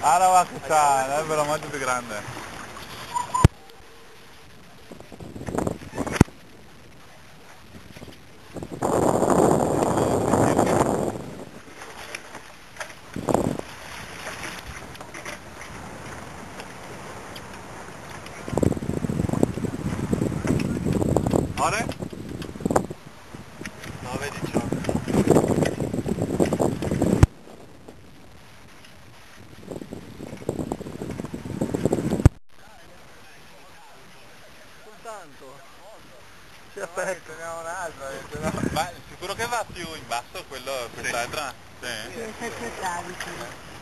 La va che c'ha, l'albero molto più grande. 9.18 Si aspetta Teniamo un altro, Ma sicuro che va più in basso quello, quest'altra? Sì. Travi, sì.